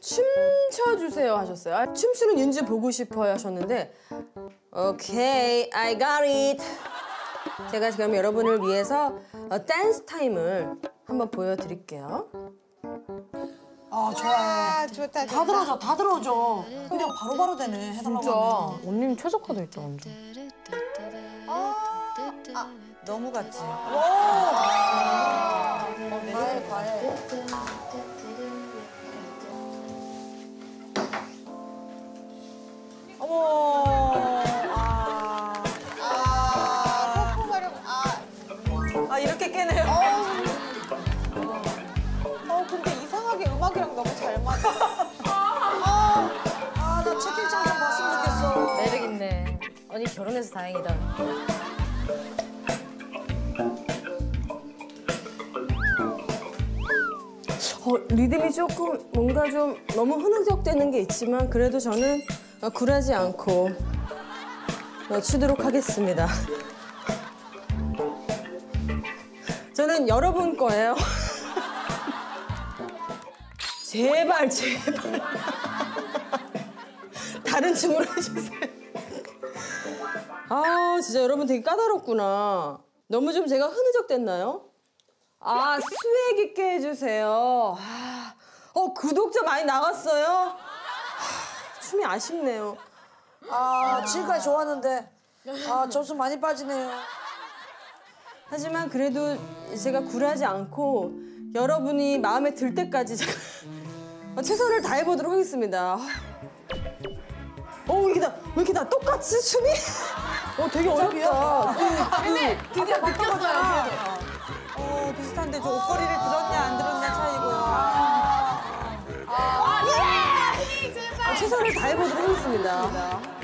춤춰주세요 하셨어요. 아, 춤추는 윤주 보고 싶어요 하셨는데 OK, I got it. 제가 그럼 여러분을 위해서 어, 댄스 타임을 한번 보여드릴게요. 아 좋아해. 아 좋다 다 들어줘, 다 들어줘. 그냥 바로 바로 되네. 해달라고 진짜 하면. 언니는 최적화돼 있죠 완전. 너무 같지. 과해 과해 어머. 아. 아 소품하려고 아아 이렇게 깨네요. 어, 근데 이상하게 음악이랑 너무 잘 맞아. 아 나 채팅창 좀 봤으면 좋겠어. 매력 있네. 언니 결혼해서 다행이다. 어, 리듬이 조금 뭔가 좀 너무 흐느적대는 게 있지만 그래도 저는 어, 굴하지 않고 어, 추도록 하겠습니다. 저는 여러분 거예요. 제발 제발 다른 춤으로 해주세요. 아 진짜 여러분 되게 까다롭구나. 너무 좀 제가 흐느적댔나요? 아, 수액 있게 해주세요. 아, 어, 구독자 많이 나갔어요? 하, 춤이 아쉽네요. 아 지금까지 좋았는데 아 점수 많이 빠지네요. 하지만 그래도 제가 굴하지 않고 여러분이 마음에 들 때까지 제가 어, 최선을 다해보도록 하겠습니다. 어, 왜 이렇게 다, 왜 이렇게 다 똑같이 춤이? 어, 되게 어렵다. 근데 드디어 느꼈어요. 어 비슷한데 저 옷걸이 최선을 다해보도록 하겠습니다.